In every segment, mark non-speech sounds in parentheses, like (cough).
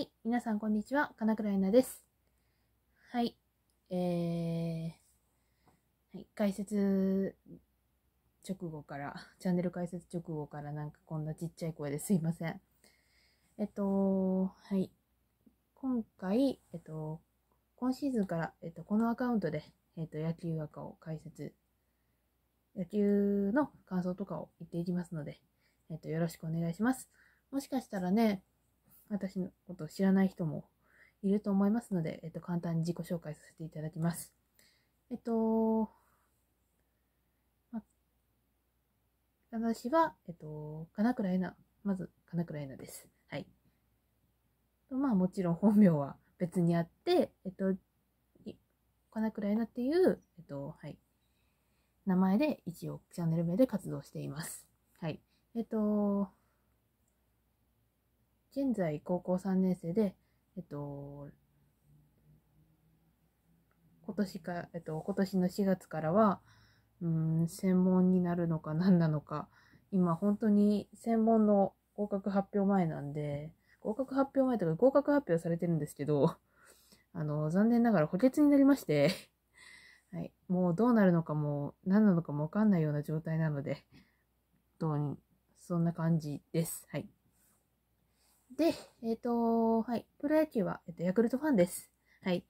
はい。皆さん、こんにちは。金倉ゆなです。はい。えー、はい。解説直後から、チャンネル解説直後からなんかこんなちっちゃい声ですいません。えっと、はい。今回、えっと、今シーズンから、えっと、このアカウントで、えっと、野球赤を解説、野球の感想とかを言っていきますので、えっと、よろしくお願いします。もしかしたらね、私のことを知らない人もいると思いますので、えっと、簡単に自己紹介させていただきます。えっと、私は、えっと、金倉えな、まず、金倉えなです。はい。まあ、もちろん本名は別にあって、えっと、金倉えなっていう、えっと、はい。名前で一応チャンネル名で活動しています。はい。えっと、現在高校3年生で、えっと、今年か、えっと、今年の4月からは、うん、専門になるのか何なのか、今本当に専門の合格発表前なんで、合格発表前とか合格発表されてるんですけど、(laughs) あの、残念ながら補欠になりまして、(laughs) はい、もうどうなるのかも、何なのかもわかんないような状態なので、どうに、そんな感じです。はい。で、えっ、と、はい。プロ野球は、えっ、と、ヤクルトファンです。はい。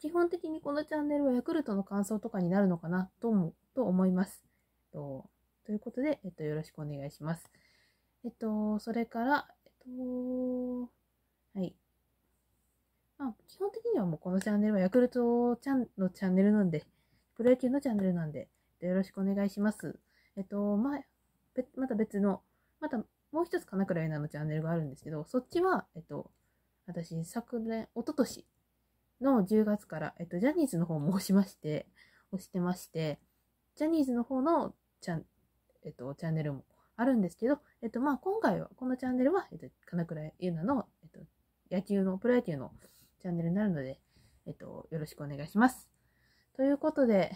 基本的にこのチャンネルはヤクルトの感想とかになるのかなとも、と思います。とということで、えっと、よろしくお願いします。えっと、それから、えっと、はい。まあ、基本的にはもうこのチャンネルはヤクルトチャンのチャンネルなんで、プロ野球のチャンネルなんで、よろしくお願いします。えっと、まあ、また別の、またもう一つ金倉ゆなのチャンネルがあるんですけど、そっちは、えっと、私、昨年、一昨年の10月から、えっと、ジャニーズの方も押しまして、押してまして、ジャニーズの方のチャン、えっと、チャンネルもあるんですけど、えっと、まあ、今回は、このチャンネルは、えっと、金倉ゆなの、えっと、野球の、プロ野球のチャンネルになるので、えっと、よろしくお願いします。ということで、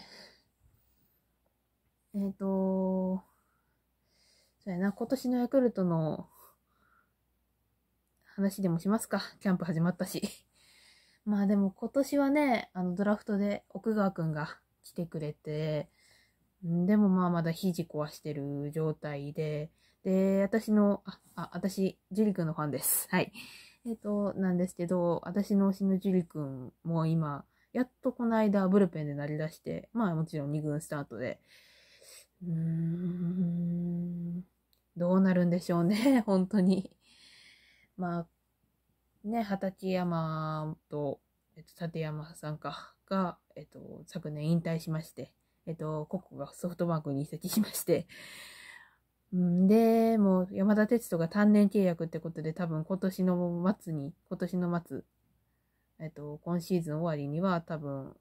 えっと、そうやな、今年のヤクルトの話でもしますか。キャンプ始まったし。(laughs) まあでも今年はね、あのドラフトで奥川くんが来てくれて、でもまあまだ肘壊してる状態で、で、私の、あ、あ、私、ジュリ君のファンです。はい。えっ、と、なんですけど、私の推しのジュリ君も今、やっとこの間ブルペンで鳴り出して、まあもちろん2軍スタートで、うーん、どうなるんでしょうね、(laughs) 本当に。まあ、ね、畠山と、えっと、立山さんか、が、えっと、昨年引退しまして、えっと、ココがソフトバンクに移籍しまして、んで、もう山田哲人が単年契約ってことで多分今年の末に、今年の末、えっと、今シーズン終わりには多分、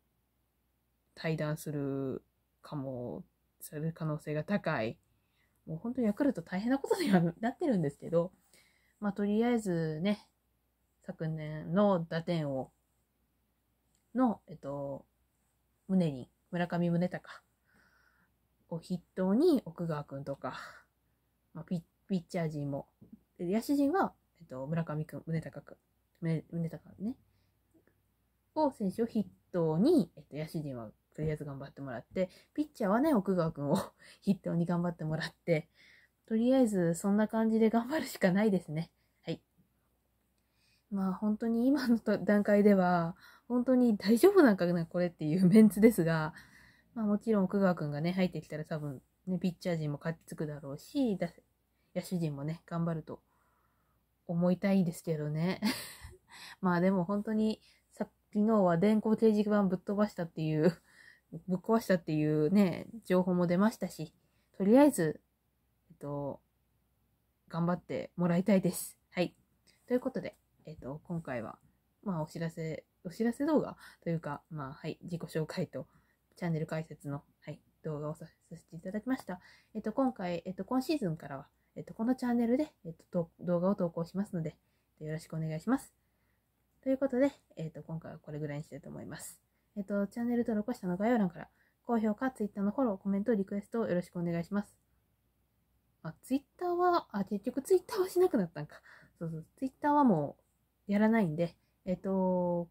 対談するかも、する可能性が高い。もう本当にヤクルト大変なことにはなってるんですけど、まあとりあえずね、昨年の打点を、の、えっと、胸に、村上宗隆を筆頭に奥川くんとか、まあ、ピピッチャー陣も、野手陣は、えっと、村上くん、宗隆くん、宗宗隆ね、を選手を筆頭に、えっと、野手陣はとりあえず頑張ってもらって、ピッチャーはね、奥川くんを (laughs) 筆頭に頑張ってもらって、とりあえずそんな感じで頑張るしかないですね。はい。まあ本当に今の段階では、本当に大丈夫なんかな、これっていうメンツですが、まあもちろん奥川くんがね、入ってきたら多分ね、ピッチャー陣も勝ちつくだろうし、だ野手陣もね、頑張ると思いたいですけどね。(laughs) まあでも本当に、さ昨日は電光掲示板ぶっ飛ばしたっていう、ぶっ壊したっていうね、情報も出ましたし、とりあえず、えっと、頑張ってもらいたいです。はい。ということで、えっと、今回は、まあお知らせ、お知らせ動画というか、まあはい、自己紹介とチャンネル解説の、はい、動画をさせていただきました。えっと、今回、えっと、今シーズンからは、えっと、このチャンネルで、えっと、動画を投稿しますので、よろしくお願いします。ということで、えっと、今回はこれぐらいにしたいと思います。えっと、チャンネル登録は下の概要欄から、高評価、Twitter のフォロー、コメント、リクエストをよろしくお願いします。あ、Twitter は、あ、結局 Twitter はしなくなったんか。そうそう、Twitter はもうやらないんで、えっと、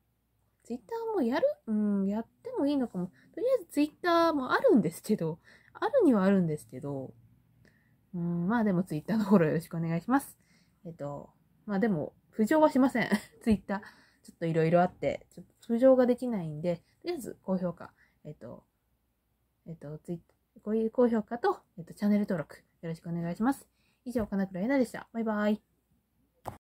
ツイッターもやる？うん、やってもいいのかも。とりあえずツイッターもあるんですけど、あるにはあるんですけど、うん、まあでもツイッターのフォローよろしくお願いします。えっと、まあでも、浮上はしません。(laughs) ツイッター。ちょっといろいろあって、ちょっと浮上ができないんで、とりあえず高評価、えっと、えっと、ツイッター、こういう高評価と、えっと、チャンネル登録よろしくお願いします。以上、金倉えなでした。バイバイ。